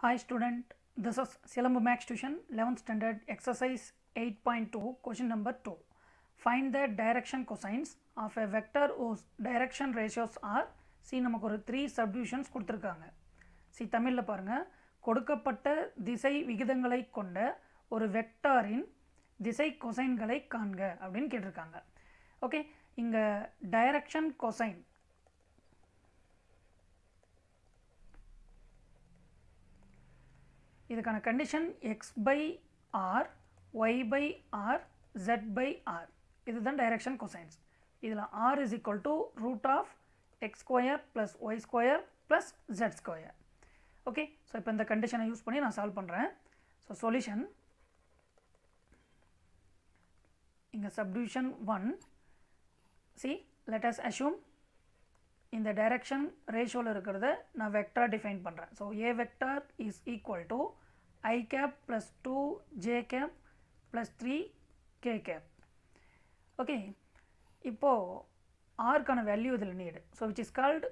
Hi student, this is Silambu Max Tuition 11th standard exercise 8.2 question number 2. Find the direction cosines of a vector whose direction ratios are see நமக்கு ஒரு three subdivisions கொடுத்துருக்காங்க C தமிழில் பாருங்கள் கொடுக்கப்பட்ட திசை விகிதங்களை கொண்ட ஒரு வெக்டாரின் திசை கொசைன்களை காண்க அப்படின்னு கேட்டிருக்காங்க ஓகே இங்கே டைரக்ஷன் கொசைன் இதுக்கான condition x by r y by r z by r இதுதான் டைரக்ஷன் கொசைன்ஸ் இதில் r is equal to root of x square plus y square plus z square okay so இப்போ இந்த கண்டிஷனை use பண்ணி நான் solve பண்ணுறேன் so solution இங்கே subdivision one c let us assume இந்த டைரக்ஷன் ரேஷியோவில் இருக்கிறத நான் வெக்டார் டிஃபைன் பண்ணுறேன் so a vector is equal to i cap plus two j cap plus three k cap okay இப்போது ஆருக்கான வேல்யூ இதில் need so which is called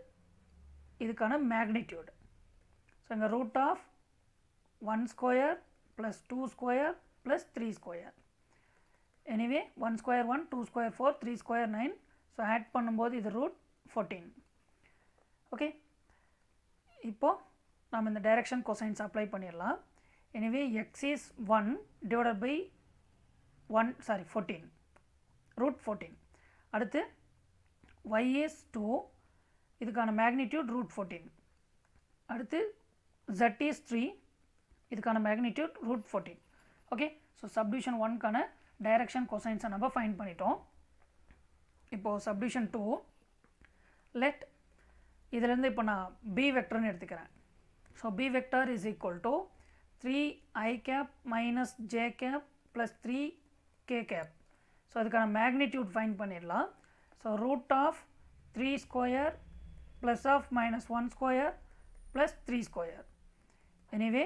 இதுக்கான magnitude so இங்கே root of one square plus two square plus three square anyway one square one two square four three square nine so add பண்ணும்போது இது root fourteen okay? இப்போது நம்ம இந்த direction cosines apply பண்ணிடலாம் எனவே x is one divided by one sorry fourteen root fourteen அடுத்து y is two இதுக்கான magnitude root fourteen அடுத்து ஜட் இஸ் த்ரீ இதுக்கான magnitude root fourteen okay? So subdivision ஒன்க்கான direction கொசைன்ஸை நம்ம ஃபைன் பண்ணிட்டோம். இப்போது சப்டிவிஷன் டூ லெட் இதிலேருந்து இப்போ நான் பி வெக்டர்னு எடுத்துக்கிறேன். So b vector is equal to three i cap minus j cap plus three k cap so அதுக்கான மேக்னிடியூட் ஃபைன் பண்ணிடலாம். So root of three square plus of minus one square plus three square anyway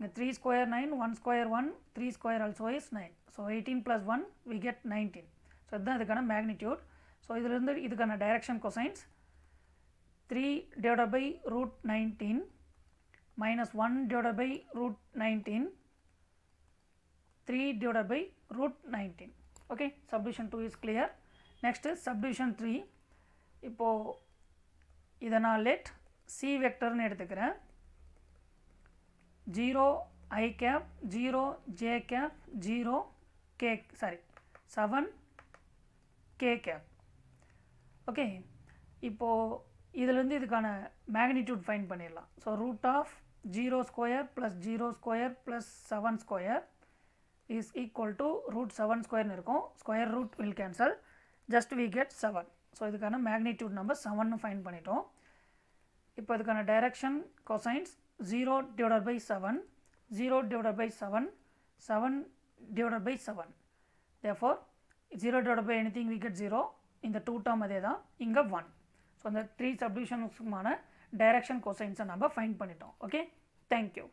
இங்கே three square nine one square one three square also is nine so eighteen plus one we get nineteen so இதுதான் இதுக்கான magnitude so இதிலிருந்து இதுக்கான direction cosines three divide by root nineteen minus one divide by root nineteen three divide by root nineteen okay subdivision two is clear next subdivision three இப்போது இதை நான் let c வெக்டர்னு எடுத்துக்கிறேன். Zero i cap zero j cap zero k sorry seven k cap okay இப்போது இதுலேருந்து இதுக்கான magnitude find பண்ணிடலாம். So root of zero square plus zero square plus seven square is equal to root seven ஸ்கொயர்னு இருக்கும். Square root will cancel just we get seven so இதுக்கான magnitude நம்ம செவன்னு find பண்ணிட்டோம். இப்போ இதுக்கான direction cosines zero divided by seven zero divided by seven seven divided by seven therefore zero divide by anything we get zero இந்த two term அதே தான் இங்கே ஒன் ஸோ அந்த த்ரீ சப்டிவிஷனுக்குமான டைரக்ஷன் கொசைன்ஸை நம்ம ஃபைன் பண்ணிட்டோம். Okay thank you